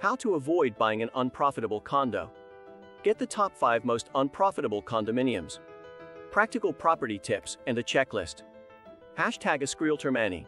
How to avoid buying an unprofitable condo. Get the top 5 most unprofitable condominiums. Practical property tips and a checklist. Hashtag AskRealtorMani.